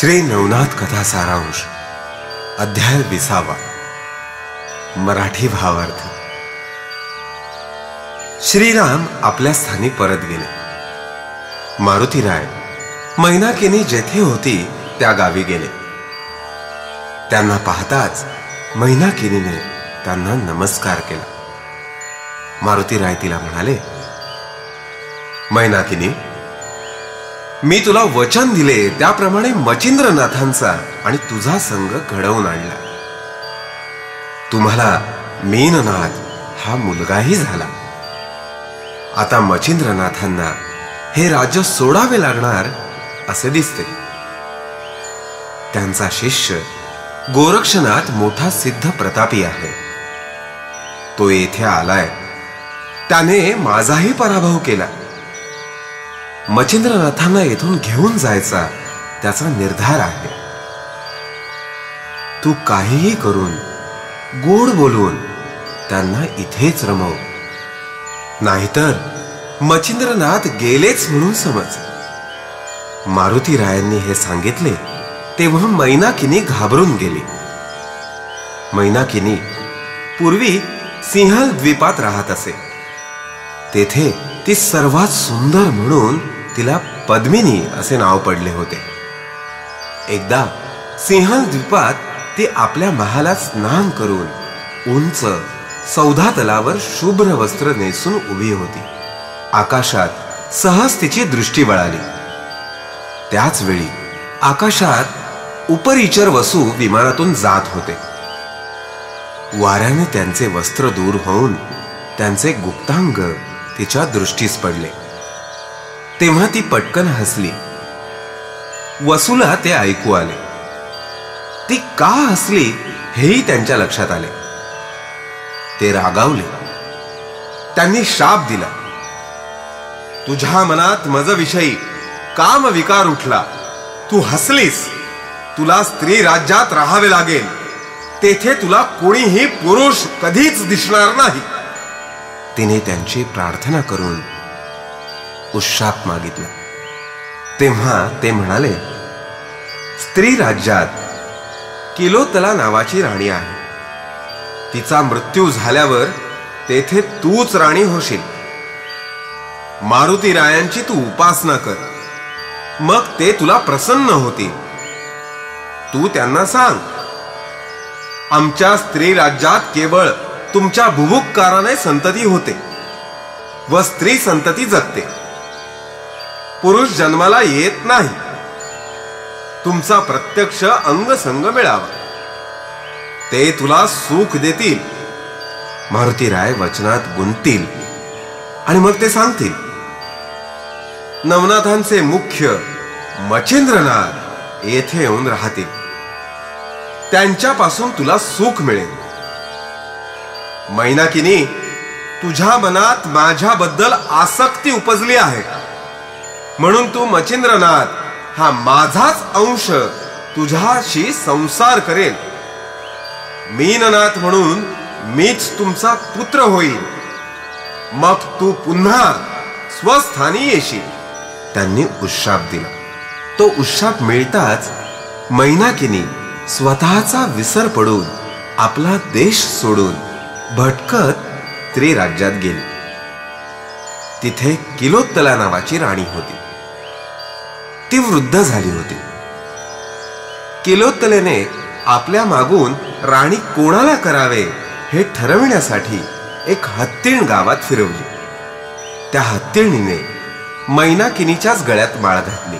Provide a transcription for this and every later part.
श्री नवनाथ कथा सारांश अध्याय विसावा मराठी भावार्थ. श्रीराम आपल्या स्थानी परत गेले. मारुतीराय मैनाकिनी जेथे होती त्या गावी गेले. त्यांना पाहताच मैनाकिनीने त्यांना नमस्कार केला. मारुतीराय तिला म्हणाले मैनाकिनी मी तुला वचन दिले त्याप्रमाणे मचिंद्रनाथांचा आणि तुझा संघ घडवून आणला. तुम्हाला मीननाथ हा मुलगाही झाला. आता मचिंद्रनाथांना हे राज्य सोडावे लागणार असे दिसते. त्यांचा शिष्य गोरक्षनाथ मोठा सिद्ध प्रतापी आहे. तो येथे आलाय. त्याने माझाही पराभव केला. मचिंद्रनाथांना येथून घेऊन जायचा त्याचा निर्धार आहे. तू काहीही करून गोड बोलून त्यांना इथेच रमव. नाहीतर मचिंद्रनाथ गेलेच म्हणून समज. मारुती रायांनी हे सांगितले तेव्हा मैनाकिनी घाबरून गेली. मैनाकिनी पूर्वी सिंहल द्वीपात राहत असे. तेथे ती सर्वात सुंदर म्हणून तिला पद्मिनी असे नाव पडले होते. एकदा सिंहल द्वीपात ती आपल्या महालात स्नान करून उंच सौधा तलावर शुभ्र वस्त्र नेसून उभी होती. आकाशात सहज तिची दृष्टी वळाली. त्याच वेळी आकाशात उपरिचर वसू विमानातून जात होते. वाऱ्याने त्यांचे वस्त्र दूर होऊन त्यांचे गुप्तांग तिच्या दृष्टीस पडले. तेव्हा ती पटकन हसली. वसूला ते ऐकू आले. ती का हसली हेही त्यांच्या लक्षात आले. ते रागावले. त्यांनी शाप दिला. तुझ्या मनात मजविषयी काम विकार उठला. तू हसलीस. तुला स्त्री राज्यात राहावे लागेल. तेथे तुला कोणीही पुरुष कधीच दिसणार नाही. तिने त्यांची प्रार्थना करून उशाप मागितला. तेव्हा ते म्हणाले स्त्री राज्यात किलोतला नावाची राणी आहे. तिचा मृत्यू झाल्यावर तेथे तूच राणी होशील. मारुती रायांची तू उपासना कर. मग ते तुला प्रसन्न होतील. तू त्यांना सांग आमच्या स्त्री राज्यात केवळ तुमच्या भुभुक्काराने संतती होते व स्त्री संतती जगते. पुरुष जन्माला येत नाही. तुमचा प्रत्यक्ष अंगसंग मिळावा. ते तुला सुख देतील. मारुती राय वचनात गुंतील आणि मग ते सांगतील. नवनाथांचे मुख्य मच्छिंद्रनाथ येथे येऊन राहतील. त्यांच्यापासून तुला सुख मिळेल. मैनाकिनी तुझ्या मनात माझ्याबद्दल आसक्ती उपजली आहे. म्हणून तू मचिंद्रनाथ हा माझाच अंश तुझ्याशी संसार करेल. मीननाथ म्हणून मीच तुमचा पुत्र होईल मग तू पुन्हा स्वस्थानी येशील. त्यांनी उशाप दिला. तो उशाप मिळताच मैनाकिनी स्वतःचा विसर पडून आपला देश सोडून भटकत त्रिराज्यात गेली. तिथे किलोत्तला नावाची राणी होती. ती वृद्ध झाली होती. किलोत्तलेने आपल्या मागून राणी कोणाला करावे हे ठरविण्यासाठी एक हत्तीण गावात फिरवली. त्या हत्तीणीने मैनाकिनीच्याच गळ्यात माळ घातली.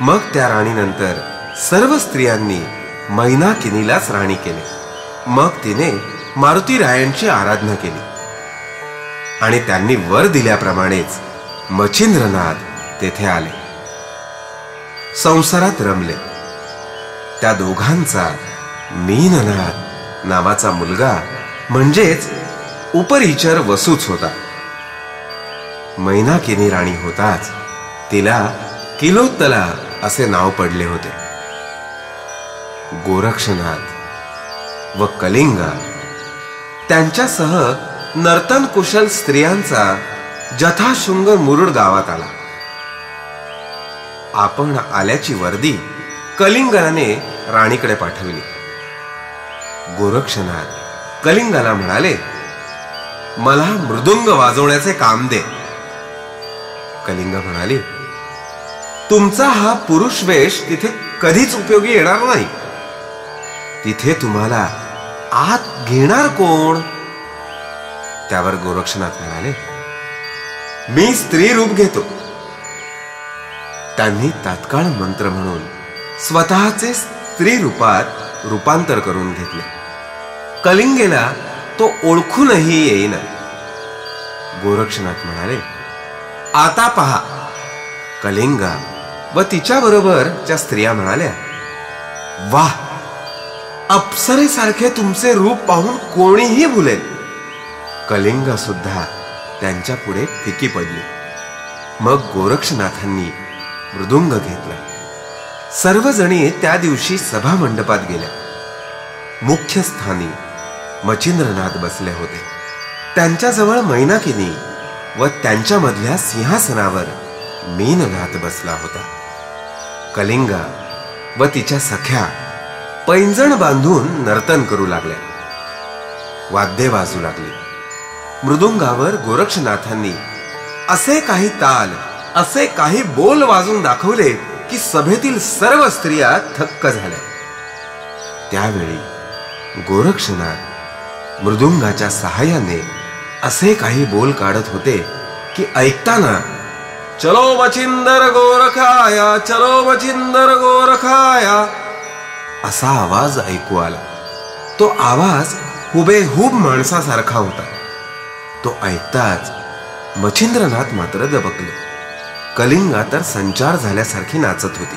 मग त्या राणीनंतर सर्व स्त्रियांनी मैनाकिनीलाच राणी केले. मग तिने मारुती रायांची आराधना केली. आणि त्यांनी वर दिल्याप्रमाणेच मच्छिंद्रनाथ तेथे आले. संसारात रमले. त्या दोघांचा मीननाथ नावाचा मुलगा म्हणजेच उपरिचर वसूच होता. मैनाकिनी राणी होताच तिला किलोत्तला असे नाव पडले होते. गोरक्षनाथ व कलिंगा त्यांच्यासह नर्तन कुशल स्त्रियांचा जथाशृंग मुरुड गावात आला. आपण आल्याची वर्दी कलिंगनाने राणीकडे पाठवली. गोरक्षनाथ कलिंगाला म्हणाले मला मृदुंग वाजवण्याचे काम दे. कलिंग म्हणाली तुमचा हा पुरुष वेश तिथे कधीच उपयोगी येणार नाही. तिथे तुम्हाला आत घेणार कोण? त्यावर गोरक्षनाथ म्हणाले मी स्त्री रूप घेतो. त्यांनी तात्काळ मंत्र म्हणून स्वतःचे स्त्री रूपात रूपांतर करून घेतले. कलिंगेला तो ओळखूनही येईना. गोरक्षनाथ म्हणाले आता पहा. कलिंगा व तिच्याबरोबर ज्या स्त्रिया म्हणाल्या वाह! अप्सरेसारखे तुमचे रूप पाहून कोणीही भुलेल. कलिंगा सुद्धा त्यांच्या पुढे फिकी पडली. मग गोरक्षनाथांनी मृदुंग घेतला. सर्वजणी त्या दिवशी सभा मंडपात गेल्या. मुख्य स्थानी मचिंद्रनाथ बसले होते. त्यांच्याजवळ मैनाकिनी व त्यांच्यामधल्या सिंहासनावर मीननाथ बसला होता. कलिंगा व तिच्या सख्या पैंजण बांधून नर्तन करू लागल्या. वाद्ये वाजू लागली. मृदुंगावर गोरक्षनाथांनी असे काही ताल असे काही बोल वाजून दाखवले की सभेतील सर्व स्त्रिया थक्क झाल्या. त्यावेळी गोरक्षनाथ मृदुंगाच्या सहाय्याने असे काही बोल काढत होते की ऐकताना चलो मचिंदर गोरखाया चलो मचिंदर गोरखाया असा आवाज ऐकू आला. तो आवाज हुबेहूब माणसासारखा होता. तो ऐकताच मच्छिंद्रनाथ मात्र दबकले. कलिंगा तर संचार झाल्यासारखी नाचत होती.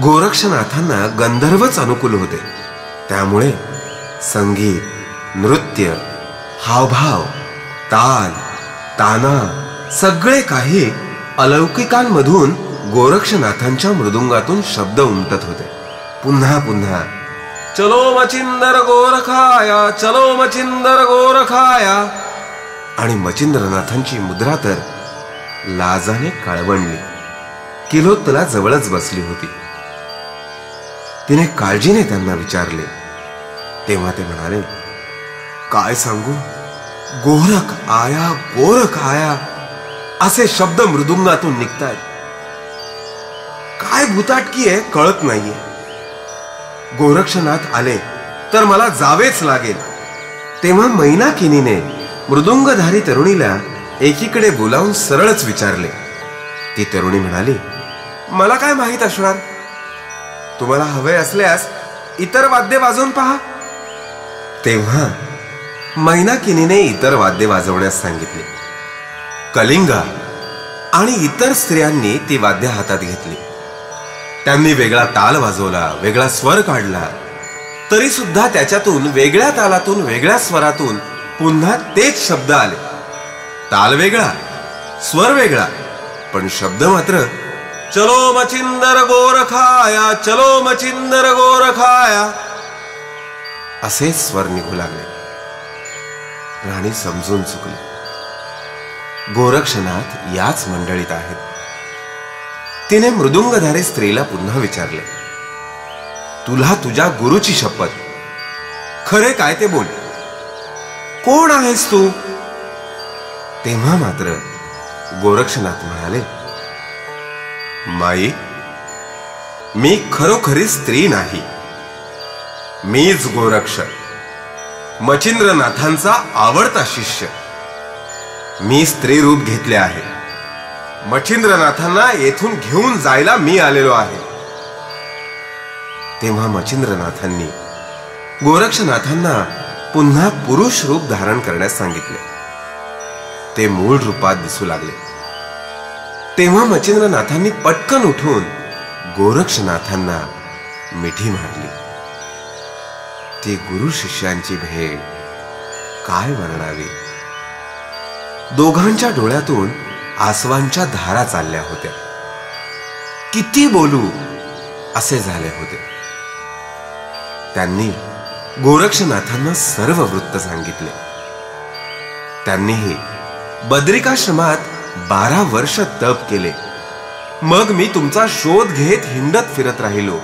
गोरक्षनाथांना गंधर्वच अनुकूल होते. त्यामुळे संगीत नृत्य हावभाव ताल ताना सगळे काही अलौकिकांमधून गोरक्षनाथांच्या मृदुंगातून शब्द उमटत होते. पुन्हा पुन्हा चलो मचिंदर गोरखाया चलो मचिंदर गोरखाया. आणि मचिंद्रनाथांची मुद्रा तर लाजाने काळवणली किलोत्तला जवळच बसली होती. तिने काळजीने त्यांना विचारले. तेव्हा ते म्हणाले काय सांगू? गोरख आया गोरख आया. असे शब्द मृदुंगातून निघतात काय भूताटकी आहे कळत नाहीये. गोरक्षनाथ आले तर मला जावेच लागेल. तेव्हा मैनाकिनीने मृदुंगधारी तरुणीला एकीकडे बोलावून सरळच विचारले. ती तरुणी म्हणाली मला काय माहीत असणार? तुम्हाला हवे असल्यास इतर वाद्य वाजवून पहा. तेव्हा मैनाकिनीने इतर वाद्य वाजवण्यास सांगितले. कलिंगा आणि इतर स्त्रियांनी ती वाद्य हातात घेतली. त्यांनी वेगळा ताल वाजवला वेगळा स्वर काढला. तरी सुद्धा त्याच्यातून वेगळ्या तालातून वेगळ्या स्वरातून पुन्हा तेच शब्द आले. ताल वेगळा स्वर वेगळा पण शब्द मात्र चलो मचिंदर गोरखाया चलो मचिंदर गोरखाया असे स्वर निघू लागले. राणी समजून चुकली. गोरक्षनाथ याच मंडळीत आहेत. तिने मृदुंगधारी स्त्रीला पुन्हा विचारले तुला तुझ्या गुरुची शपथ. खरे काय ते बोल. कोण आहेस तू? तेव्हा मात्र गोरक्षनाथ म्हणाले माई मी खरोखरी स्त्री नाही. मीच गोरक्ष. मचिंद्रनाथांचा आवडता शिष्य. मी स्त्री रूप घेतले आहे. मच्छिंद्रनाथांना येथून घेऊन जायला मी आलेलो आहे. तेव्हा मच्छिंद्रनाथांनी गोरक्षनाथांना पुन्हा पुरुष रूप धारण करण्यास सांगितले. ते मूळ रूपात दिसू लागले. तेव्हा मच्छिंद्रनाथांनी पटकन उठून गोरक्षनाथांना मिठी मारली. ती गुरु शिष्यांची भेट काय वर्णावी? दोघांच्या डोळ्यातून आसवांच्या धारा चालल्या होत्या. किती बोलू असे झाले होते. त्यांनी गोरक्षनाथांना सर्व वृत्त सांगितले. त्यांनीही बद्रिकाश्रमात बारा वर्ष तप केले. मग मी तुमचा शोध घेत हिंडत फिरत राहिलो.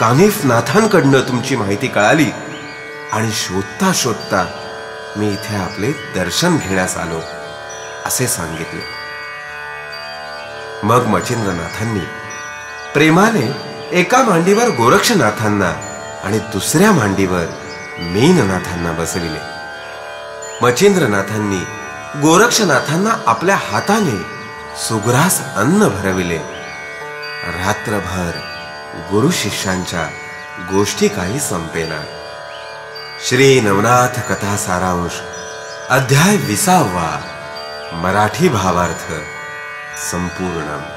कानिफ नाथांकडनं तुमची माहिती कळाली आणि शोधता शोधता मी इथे आपले दर्शन घेण्यास आलो असे सांगितले. मग मचिंद्रनाथांनी प्रेमाने एका मांडीवर गोरक्षनाथांना आणि दुसऱ्या मांडीवर मीननाथांना बसविले. मचिंद्रनाथांनी गोरक्षनाथांना आपल्या हाताने सुग्रास अन्न भरविले. रात्रभर गुरु शिष्यांच्या गोष्टी काही संपेना. श्री नवनाथ कथा सारांश अध्याय विसावा मराठी भावार्थ संपूर्ण.